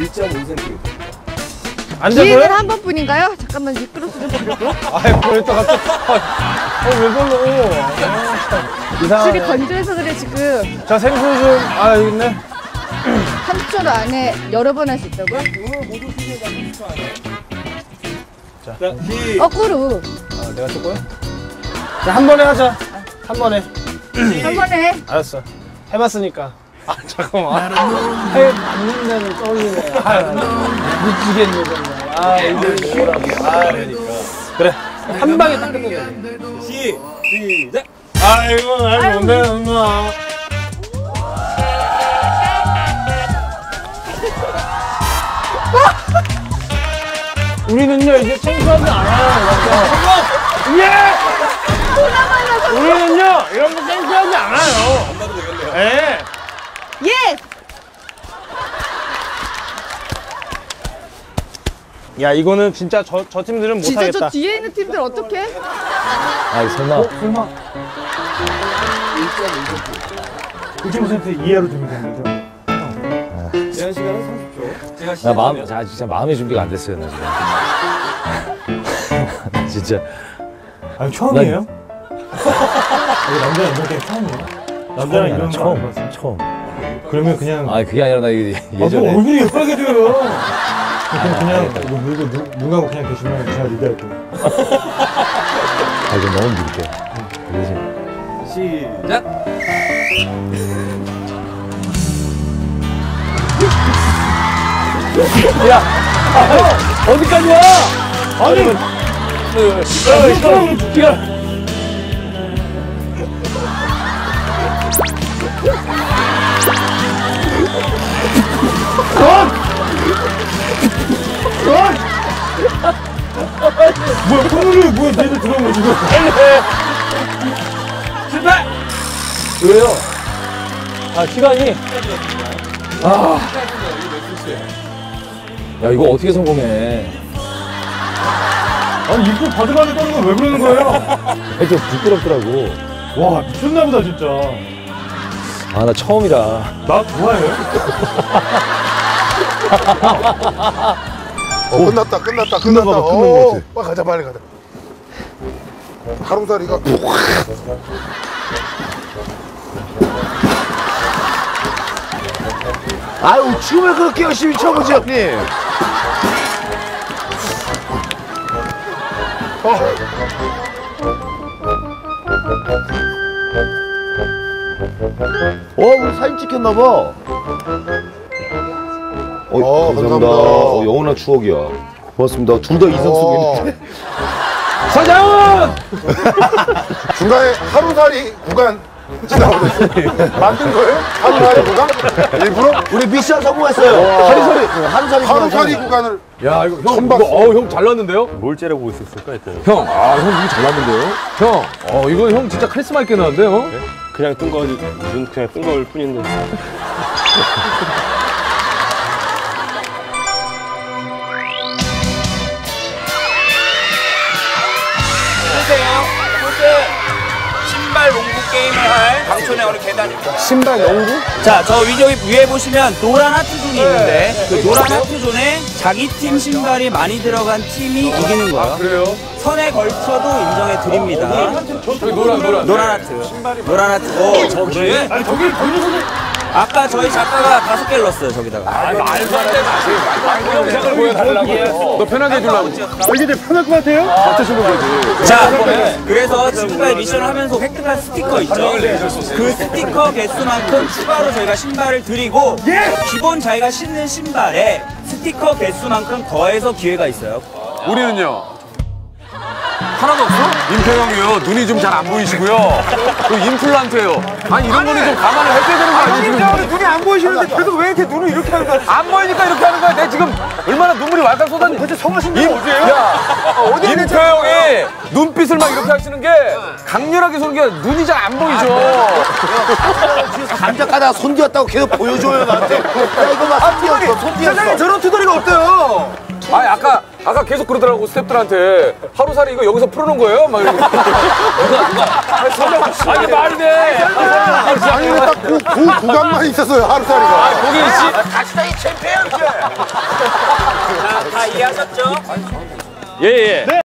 1.5cm. 앉아서요? 기회는 한 번뿐인가요? 잠깐만 미끄러서 좀 보려고. 아이 뭘또 갑자기 어왜 줄이 이상하네 건조해서 그래 지금. 자 생수 좀아 여기 있네 30초 안에 여러 번 할 수 있다고요? 자, 시. 거꾸로. 아 내가 쓸 거야? 자한 번에 하자 한 번에 한 번에. 알았어 해봤으니까 아 잠깐만. 해 맞는 데는 떠올리네. 아 미치겠네 정말. 아 이게 뭐라고 아 그러니까. 그래. 한 방에 딱 끝내자. 시. 시작. 아이고 날 뭔데 엄마 우리는요 이제 창피하지 않아요. 남자 예! 우리는요 이런 거 창피하지 않아요. 엄마도 되겠네요. 예 예. 야 이거는 진짜 저, 저 팀들은 진짜 못하겠다 저 뒤에 있는 팀들 어떡해? 아 설마 설마 90% 이하로 주면 되는 거죠? 제한 시간은 30초. 제가 나. 마음 자 진짜 마음의 준비가 안 됐어요 나 지금 나 진짜 아니 처음이에요? 이거 남자 연습 게임 처음이에요? 남자랑 처음이야, 이런 거 처음? 처음 그러면 그냥 아 그게 아니라 나 이게 아, 뭐 예전에 얼굴이 빨개져요 그럼 그냥 이거 누구 누- 누가 그냥 계시면 제가 리드할게요 아 이거 너무 느릴게 그러지 시작. 어디까지 와? 아니 야, 야, 뭐야 손으로 뭐야 얘들 들어온 거 지금 실패. 왜요? 아 시간이 야 이거 어떻게 성공해 아니 입구 바들바들 떠는 건 왜 그러는 거예요? 아, 좀 부끄럽더라고 와 미쳤나 보다 진짜 아 나 처음이라 나 좋아해요? 어, 끝났다, 끝났다, 끝났다. 끝난 거 같아, 끝난 거 어, 같아. 빨리 가자, 빨리 가자. 가로사리가. 아유 춤을 그렇게 열심히 춰보지 형님 어 우리 사진 찍혔나봐 어, 어, 감사합니다 감사합니다. 어, 영원한 추억이야 고맙습니다 둘다 이상 쓰고 어, 있는데 서장훈! 중간에 하루살이 구간 지나고 있어. 만든 거예요? 하루살이 구간? 일부러? 우리 미션 성공했어요 하루살이 하루살이 하루살이 구간을. 야 이거 형. 이거 어우 형 잘 났는데요? 뭘 째려보고 있었을까 했더니 형, 아, 형 이거 잘 났는데요? 형, 어, 이거 형 진짜 카리스마 있게 나왔는데요? 그냥 뜬 거, 눈 그냥 뜬 거일 뿐인데. 게임을 할 강촌의 어느 계단입니다. 신발 농구? 자, 저 위저 위에 보시면 노란 하트 존이 있는데 그 노란 하트 존에 자기 팀 신발이 많이 들어간 팀이 이기는 거예요. 그래요? 선에 걸쳐도 인정해 드립니다. 저기 노란, 노란. 노란 하트. 노란 하트. 오, 저기? 아니, 저기 보여줘서. 아까 저희 작가가 다섯 개를 넣었어요, 저기다가. 말도 안 돼, 마세요. 영상을 보여달라고. 너 편하게 해주려고. 이게 내 편할 것 같아요? 같이 쓰는 거지. 자, 그래서 지금까지 미션을 하면서 획득한 스티커 있죠? 그 스티커 개수만큼 추가로 저희가 신발을 드리고 기본 자기가 신는 신발에 스티커 개수만큼 더해서 기회가 있어요. 우리는요 하나도 없어? 임태형이요 눈이 좀 잘 안 보이시고요 또 임플란트예요 아니 이런 거는 좀 감안을 해줘야 되는 거 안 보이시는데 계속 왜 이렇게 눈을 이렇게 하는 거야? 안 보이니까 이렇게 하는 거야. 내 지금 얼마나 눈물이 왈칵 쏟았니 대체 성하신 게 어디예요? 야 임태형이 눈빛을 막 이렇게 하시는 게 강렬하게 쏘는 게 눈이 잘 안 보이죠. 감자 까다가 손 뒤었다고 계속 보여줘요 나한테. 야 이거 봐손 뒤었어 손 뒤었어. 저런 투덜이가 어때요? 아 아까 아까 계속 그러더라고 스탭들한테. 하루살이 이거 여기서 풀어놓은 거예요? 막 이러고. 누가 누가 아니 아니 말이 돼 딱 그 그 구간만 있었어요 하루살이가. 고객 씨 자, 다 이해하셨죠? 예 예